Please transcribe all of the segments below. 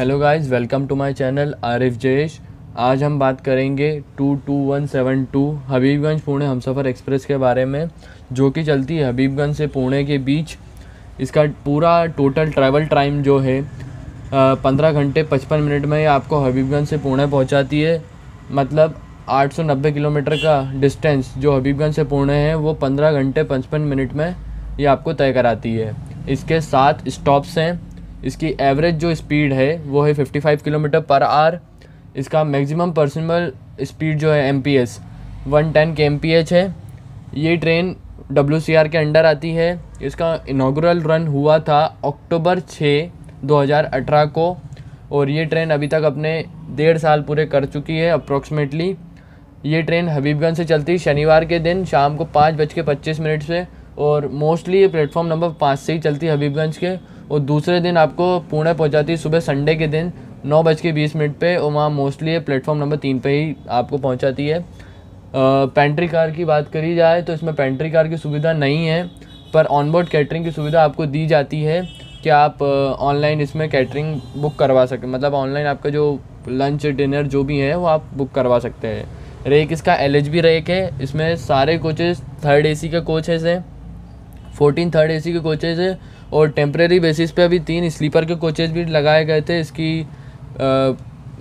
Hello guys welcome to my channel Arif Jayesh आज हम बात करेंगे two two one seven two Habibganj Pune Humsafar express के बारे में, जो कि चलती है हबीबगंज से पुणे के बीच। इसका पूरा टोटल ट्रैवल टाइम जो है पंद्रह घंटे पचपन मिनट में आपको हबीबगंज से पुणे पहुंचाती है। मतलब 890 किलोमीटर का डिस्टेंस जो हबीबगंज से पुणे है, वो पंद्रह घंटे पचपन मिनट में ये आपको तय कराती है। इसके सात स्टॉप्स हैं। इसकी एवरेज जो स्पीड है, वो है 55 किलोमीटर पर आर इसका मैक्सिमम पर्सनल स्पीड जो है M P S one ten K M P H है. ये ट्रेन डब्ल्यू सी आर के अंडर आती है. इसका इनाग्रल रन हुआ था अक्टूबर छः 2018 को. और ये ट्रेन अभी तक अपने डेढ़ साल पूरे कर चुकी है अप्रोक्सीमेटली ये ट्रेन हबीबगंज से चलती शनिवार के दिन शाम को पाँच बज के पच्चीस मिनट से और मोस्टली ये प्लेटफॉर्म नंबर पाँच से ही चलती हबीबगंज के. और दूसरे दिन आपको पुणे पहुंचाती है सुबह संडे के दिन, नौ बज के बीस मिनट पर और वहाँ मोस्टली प्लेटफॉर्म नंबर तीन पे ही आपको पहुंचाती है। पेंट्री कार की बात करी जाए तो इसमें पेंट्री कार की सुविधा नहीं है, पर ऑनबोर्ड कैटरिंग की सुविधा आपको दी जाती है कि आप ऑनलाइन इसमें कैटरिंग बुक करवा सकें। मतलब ऑनलाइन आपका जो लंच डिनर जो भी है, वो आप बुक करवा सकते हैं। रेक इसका एल एच बी रेक है। इसमें सारे कोचेस थर्ड एसी के कोचेस हैं। फोर्टीन थर्ड एसी के कोचेज है। और टेम्प्रेरी बेसिस पे अभी तीन स्लीपर के कोचेज भी लगाए गए थे, इसकी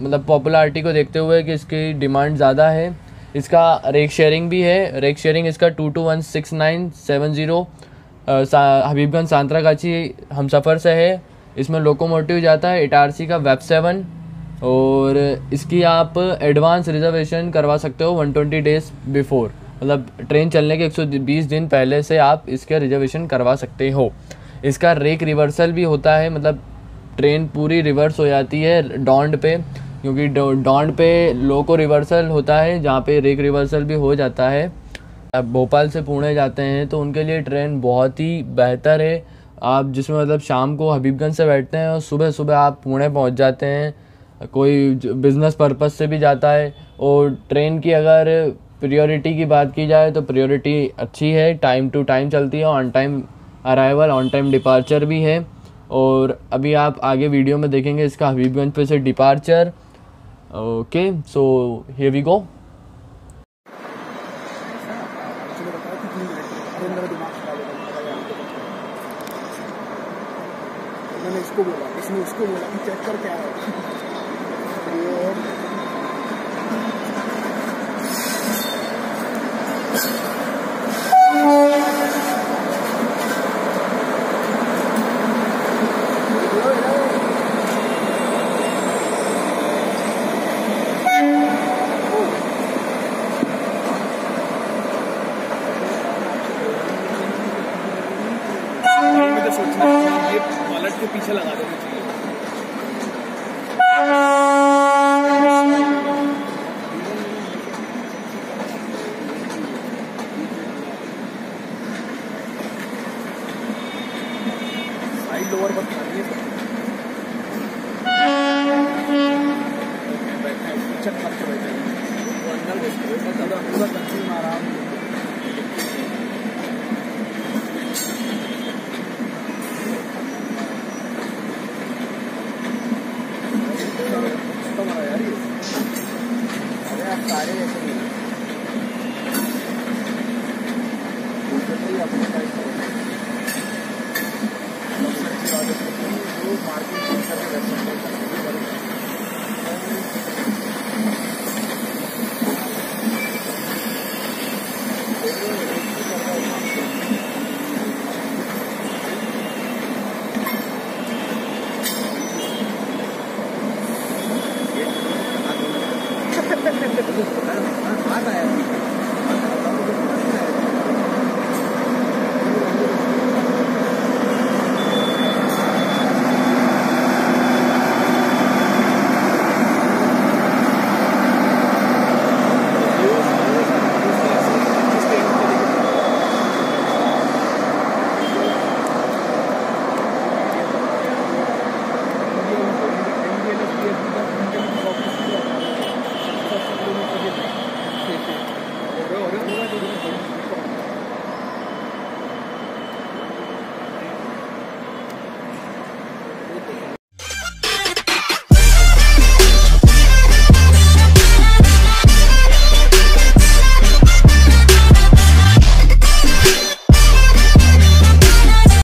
मतलब पॉपुलरिटी को देखते हुए कि इसकी डिमांड ज़्यादा है। इसका रेक शेयरिंग भी है। रेक शेयरिंग इसका two two one six nine seven zero Habibganj Santragachi Humsafar से है। इसमें लोकोमोटिव जाता है इटारसी का वेब सेवन और इसकी आप एडवांस रिजर्वेशन करवा सकते हो वन ट्वेंटी डेज़ बिफोर मतलब ट्रेन चलने के 120 दिन पहले से आप इसका रिजर्वेशन करवा सकते हो। इसका रेक रिवर्सल भी होता है मतलब ट्रेन पूरी रिवर्स हो जाती है डॉन्ड पे, क्योंकि डॉन्ड पे लो को रिवर्सल होता है, जहाँ पे रेक रिवर्सल भी हो जाता है। अब भोपाल से पुणे जाते हैं तो उनके लिए ट्रेन बहुत ही बेहतर है। आप जिसमें मतलब शाम को हबीबगंज से बैठते हैं और सुबह सुबह आप पुणे पहुँच जाते हैं, कोई बिज़नेस पर्पज़ से भी जाता है। और ट्रेन की अगर प्रियोरिटी की बात की जाए तो प्रियोरिटी अच्छी है टाइम टू टाइम चलती है on time arrival on time departure भी है। और अभी आप आगे वीडियो में देखेंगे इसका हबीबगंज पे से departure okay so here we go मैंने इसको बोला, इसने उसको बोला कि चेक कर क्या है। के पीछे लगा देना चाहिए। साइड लोअर पर खाली है